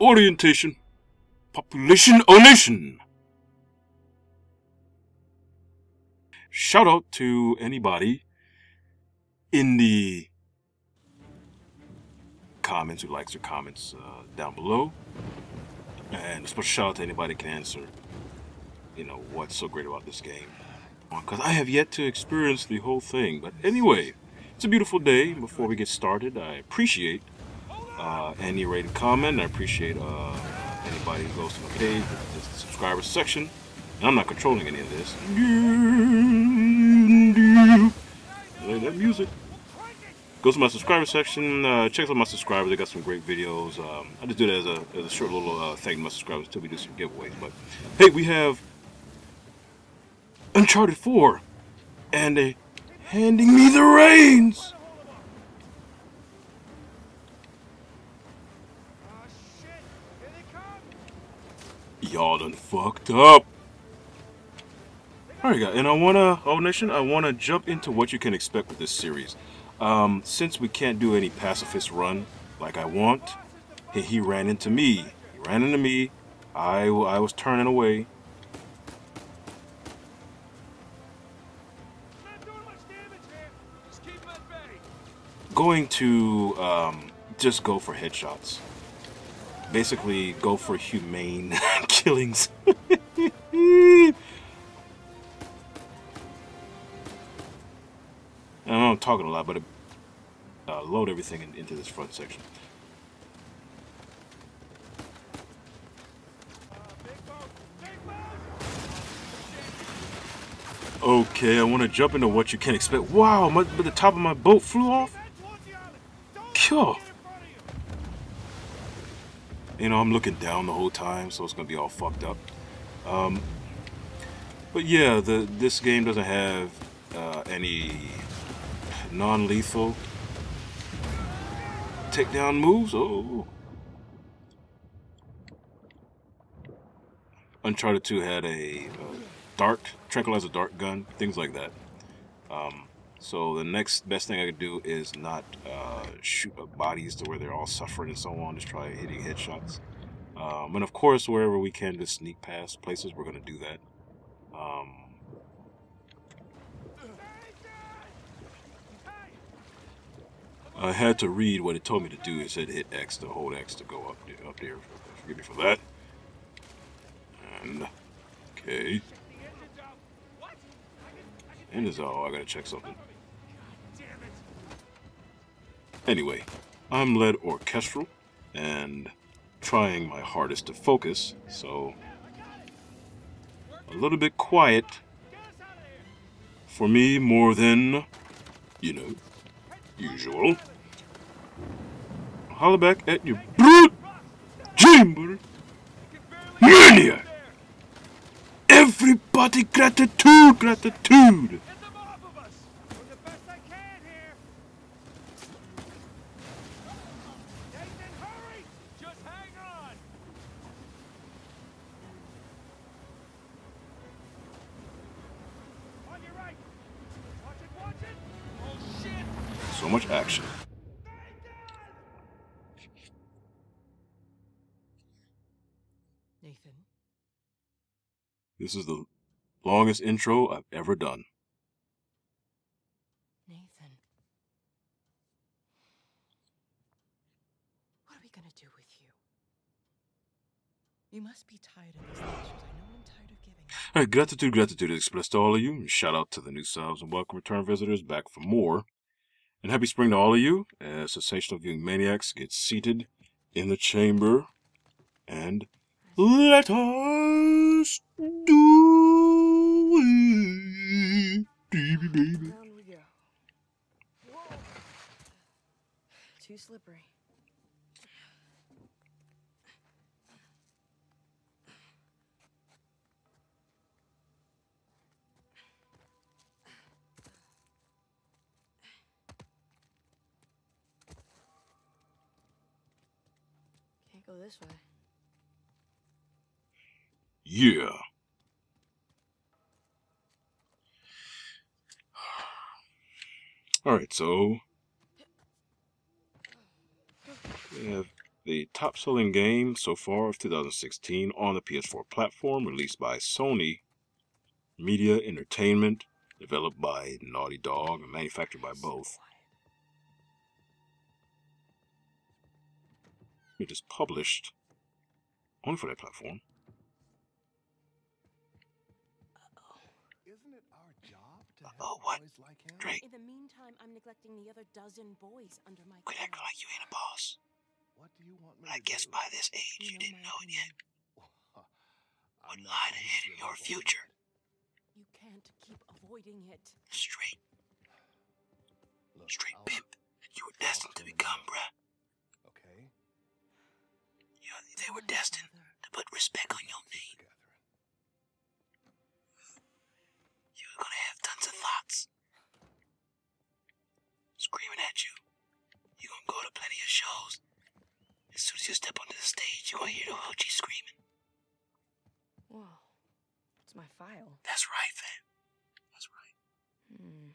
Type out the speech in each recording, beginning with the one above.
Orientation. Population Nation. Shout out to anybody in the comments who likes or comments uh, down below. And special shout out to anybody can answer, you know, what's so great about this game. Because I have yet to experience the whole thing. But anyway, it's a beautiful day. Before we get started, I appreciate uh, any rated comment. I appreciate uh, anybody who goes to my page, the subscriber section. And I'm not controlling any of this. That music. Go to my subscriber section. Uh, check out my subscribers. They got some great videos. Um, I just do that as a, as a short little uh, thank my subscribers until we do some giveaways. But hey, we have Uncharted 4, and they handing me the reins. Y'all done fucked up. Alright guys, and I wanna, oh nation, I wanna jump into what you can expect with this series. Um, since we can't do any pacifist run like I want, he, he ran into me. He ran into me. I, I was turning away. Going to um, just go for headshots. Basically, go for humane killings. I know I'm talking a lot, but uh, load everything in, into this front section. Okay, I want to jump into what you can expect. Wow, my, the top of my boat flew off? Cool. You know, I'm looking down the whole time, so it's going to be all fucked up. Um, but yeah, the this game doesn't have uh, any non-lethal takedown moves. Oh. Uncharted 2 had a uh, dart, tranquilizer dart gun, things like that. Um, so the next best thing I could do is not uh, shoot up bodies to where they're all suffering and so on. Just try hitting headshots. Um, and of course, wherever we can just sneak past places, we're going to do that. Um, I had to read what it told me to do. It said hit X to hold X to go up there. Up there. Forgive me for that. And okay. And is all. I gotta check something. Anyway, I'm led orchestral and trying my hardest to focus, so a little bit quiet for me more than, you know, usual. Holler back at your brute chamber mania. Everybody gratitude, gratitude. So much action. This is the longest intro I've ever done. Nathan. What are we gonna do with you? You must be tired of these lectures. I know I'm tired of giving. Alright, gratitude, gratitude is expressed to all of you. And shout out to the new subs and welcome return visitors back for more. And happy spring to all of you as Sensational Viewing Maniacs get seated in the chamber. And let us do it, baby, baby. Down we go. Whoa. Too slippery. Can't go this way. Yeah. Alright, so we have the top selling game so far of 2016 on the PS4 platform, released by Sony Media Entertainment, developed by Naughty Dog, and manufactured by both. It is published only for that platform. Oh, what? boys like him? Drake, In the meantime, I'm neglecting the other dozen boys under my quit acting like you ain't a boss. What do you want me I to guess do? by this age You you know didn't my know it yet. I'm Would not lie gonna ahead in your future. You can't keep avoiding it. Straight, Look, straight I'll- pimp. You were destined to become, bruh. Okay, You, they were destined to put respect on your name. Catherine. You were gonna have tons of thoughts screaming at you. You're gonna go to plenty of shows. As soon as you step onto the stage, you're gonna hear the OG screaming. Whoa. It's my file. That's right, fam. That's right. Hmm.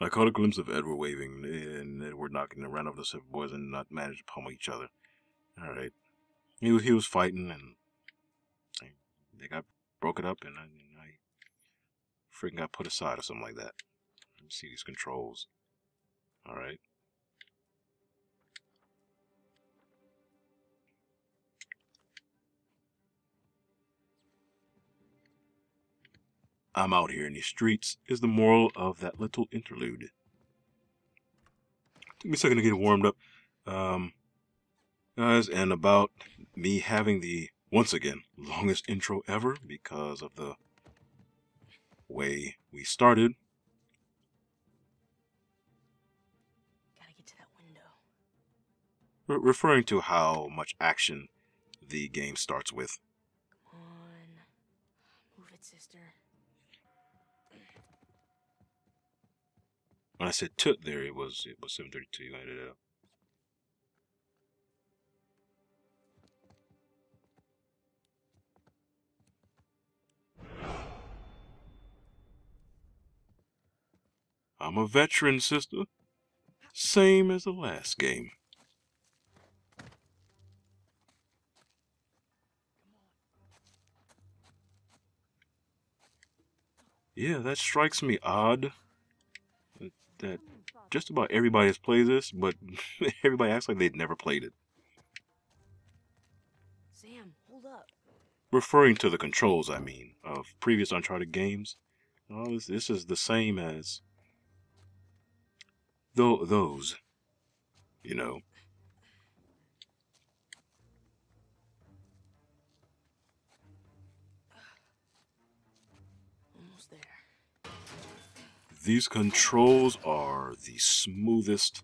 I caught a glimpse of Edward waving and Edward knocking the run over the seven boys and not managed to pummel each other. All right. He, wa- he was fighting and they, they got broke it up and I, and I freaking got put aside or something like that. Let me see these controls. All right. I'm out here in these streets is the moral of that little interlude. Took me a second to get warmed up. Um, guys, and about me having the, once again, longest intro ever because of the way we started. Gotta get to that window. Re- referring to how much action the game starts with. Come on. Move it, sister. When I said toot there, it was it was 732. I ended up. I'm a veteran, sister. Same as the last game. Yeah, that strikes me odd. That, just about everybody has played this, but everybody acts like they'd never played it. Sam, hold up. Referring to the controls, I mean, of previous Uncharted games. Oh, this, this is the same as tho- those, you know. Almost there. These controls are the smoothest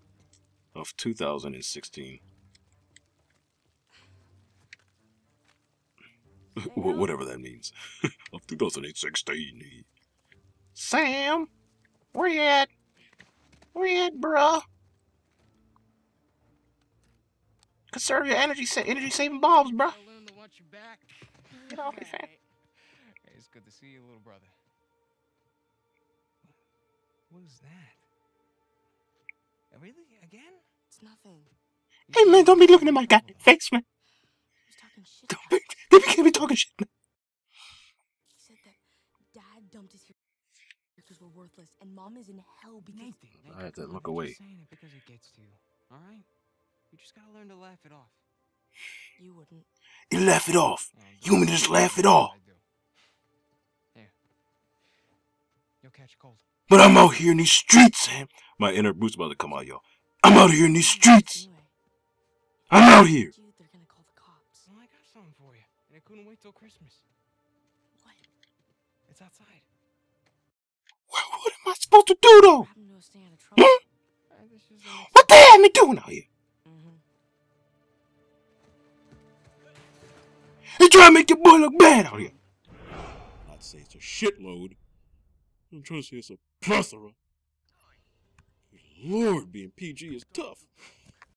of 2016. Whatever that means. of 2016. Sam, where you at? Where you bruh? Conserve your energy, sa- energy saving bulbs, bruh. I learned to watch your back. Get off me, fam. Hey, it's good to see you, little brother. What is that? Uh, Really? Again? It's nothing. Hey, man, don't be looking at my goddamn face, man. He's talking shit. Don't be, don't be, can't be talking shit, man. He said that dad dumped us here because we're worthless, and mom is in hell because. Nathan, Nathan, I had to look away. Saying it because it gets to you. All right? You just gotta learn to laugh it off. You wouldn't. You laugh it off. Yeah, You want me to just laugh it off? do. You'll catch a cold. But I'm out here in these streets, Sam. My inner Bruce about to come out, y'all. I'm out here in these streets. I'm out here. they're gonna call the cops. Well, I got something for you, and it couldn't wait till Christmas. What? It's outside. What, what am I supposed to do, though? Grab him to stay out of trouble. This is an What the hell am I doing out here? mm-hmm. You trying to make your boy look bad out here. I'd say it's a shitload. I'm trying to say it's a plethora. Lord, being PG is tough.